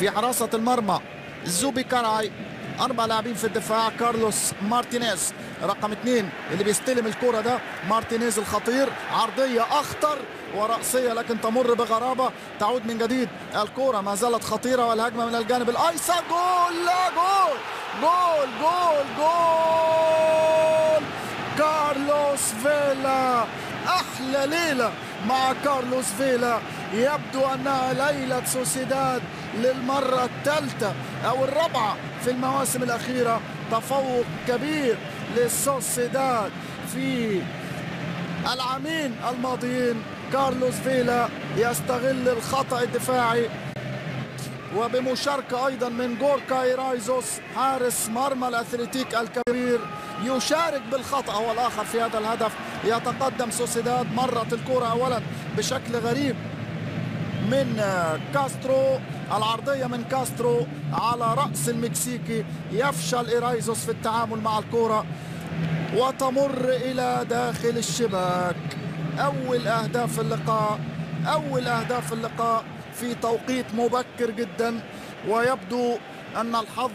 في حراسة المرمى. زوبيكاراي أربع لاعبين في الدفاع كارلوس مارتينيز رقم اثنين اللي بيستلم الكرة ده مارتينيز الخطير عرضية أخطر ورأسية لكن تمر بغرابة تعود من جديد. الكرة ما زالت خطيرة والهجمة من الجانب الأيسر. جول! لا جول! جول جول جول! كارلوس فيلا! أحلى ليلة مع كارلوس فيلا. يبدو أنها ليلة سوسيداد للمرة الثالثة أو الرابعة في المواسم الأخيرة. تفوق كبير للسوسيداد في العامين الماضيين كارلوس فيلا يستغل الخطأ الدفاعي وبمشاركة أيضا من جوركا إيرايزوس حارس مرمى الأثليتيك الكبير يشارك بالخطأ. هو الآخر في هذا الهدف يتقدم سوسيداد مرت الكرة أولا بشكل غريب من كاسترو العرضية من كاسترو على رأس المكسيكي يفشل إيرايزوس في التعامل مع الكرة وتمر إلى داخل الشباك. أول أهداف اللقاء أول أهداف اللقاء في توقيت مبكر جدا ويبدو أن الحظ